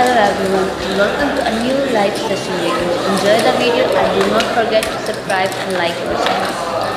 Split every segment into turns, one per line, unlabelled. Hello everyone, welcome to a new live session video. Enjoy the video and do not forget to subscribe and like our channel.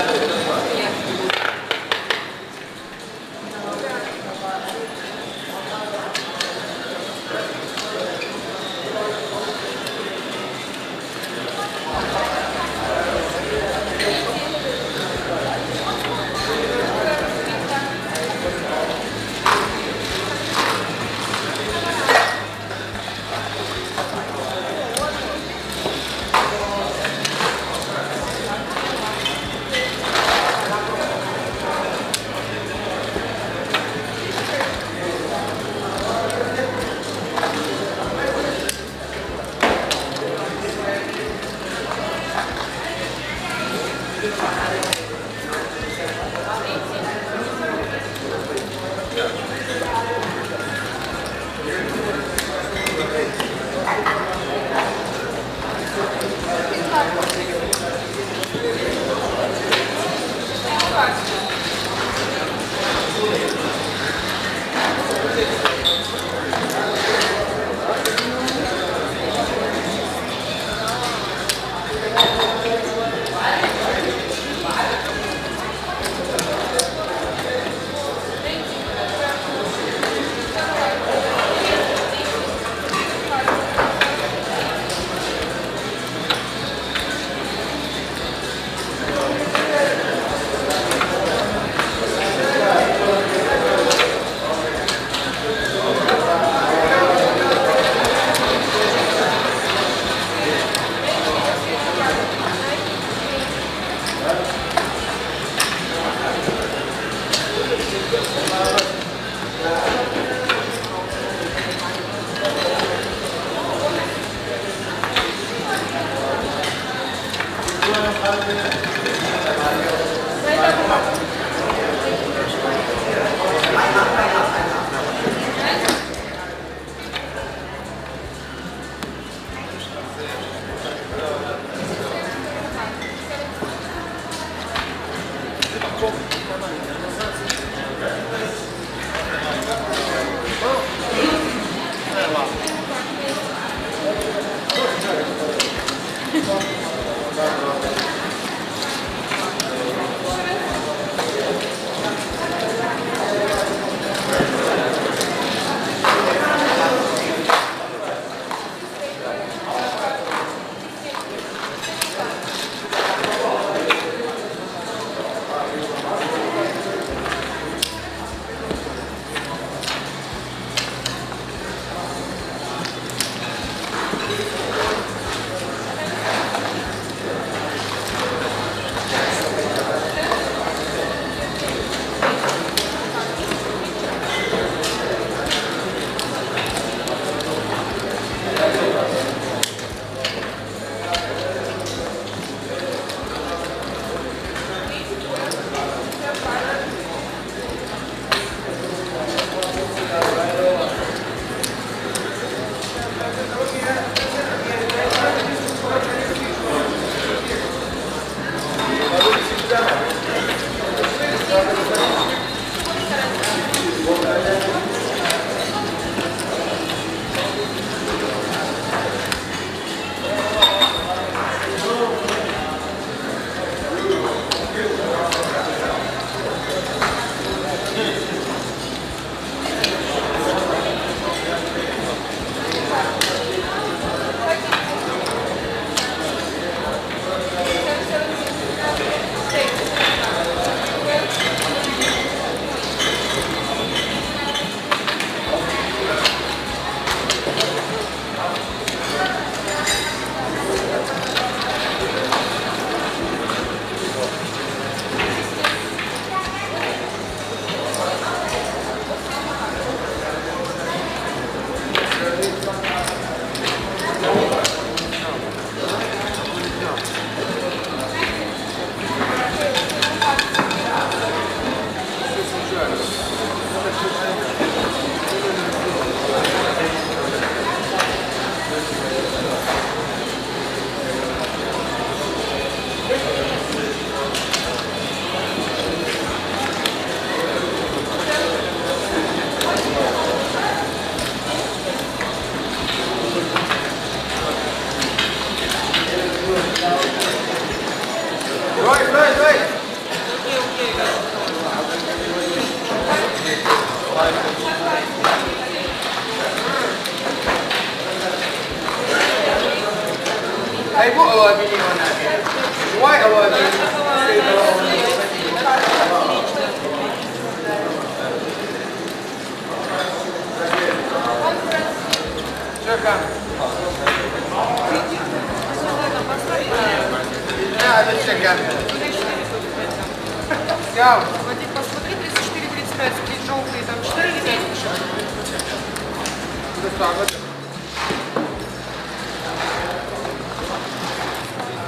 Amen.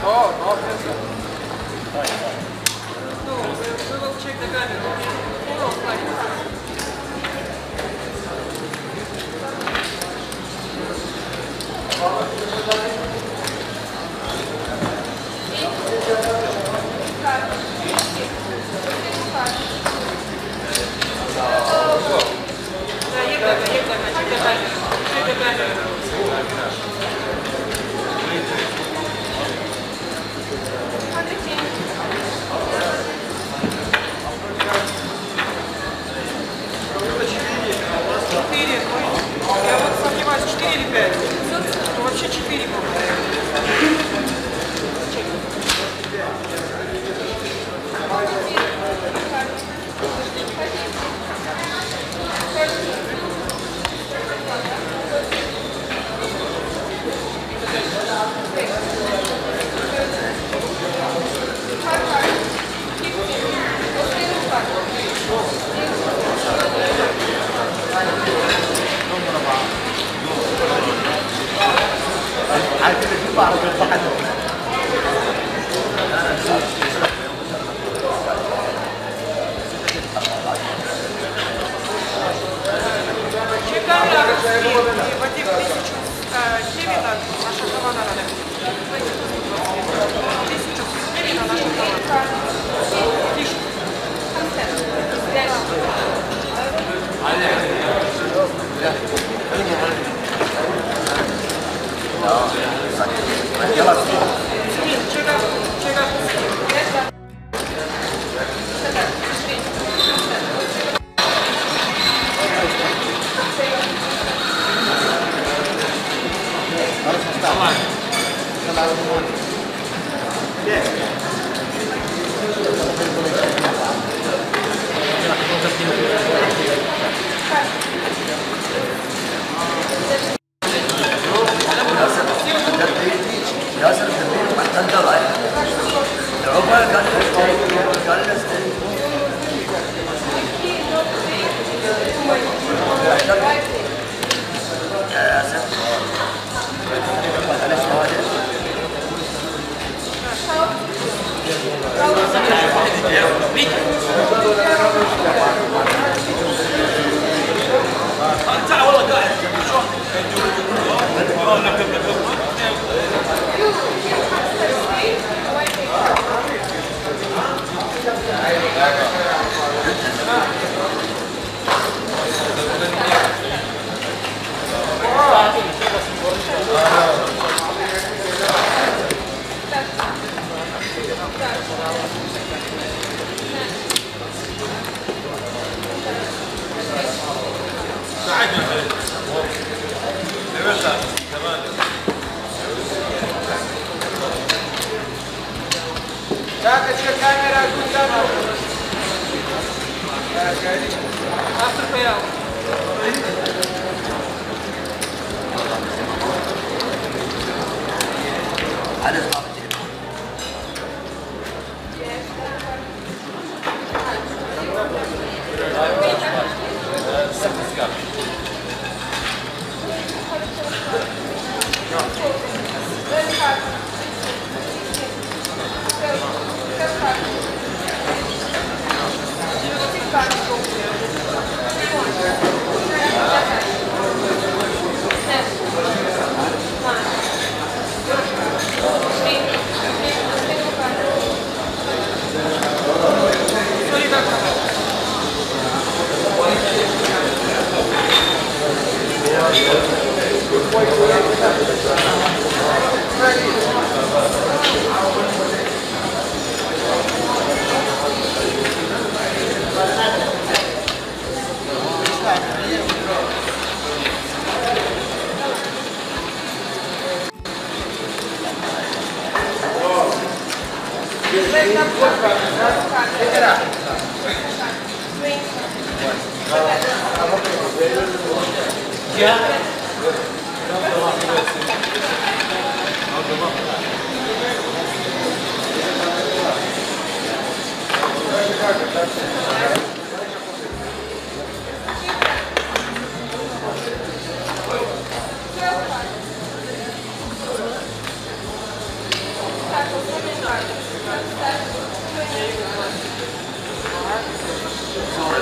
好好开始 4,5. Вообще 4 было. 发了个发抖 Gracias. I just Suruh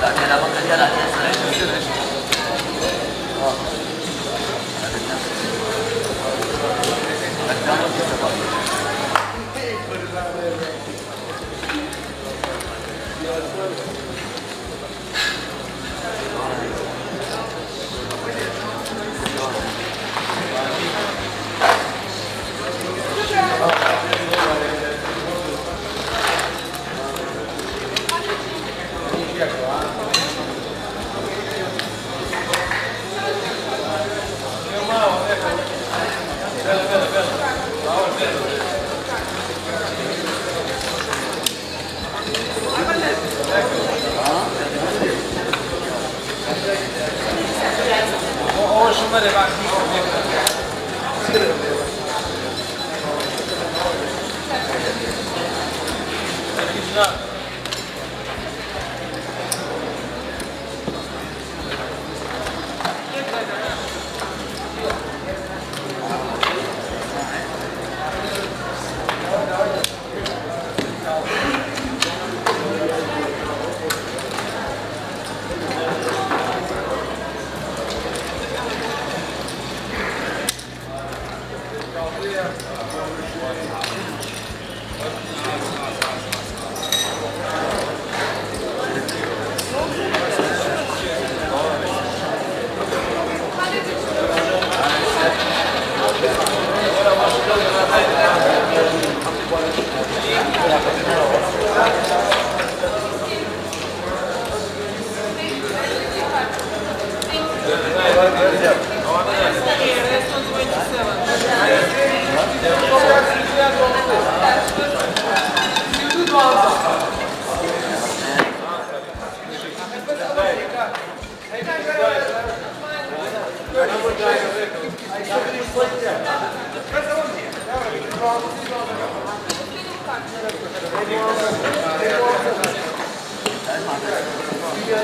lah, tak ada apa kerja lah ya. vamos levar.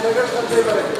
すいません。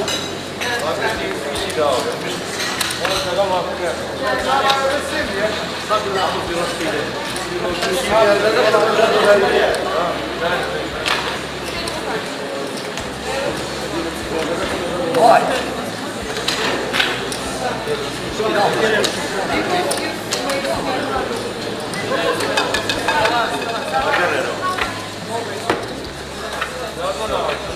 Bak bir şey daha var. Ona selam hakkı. Sakın abi bir hoş değil. Bir yerlerde sakınca dolayı. Vay. Thank you.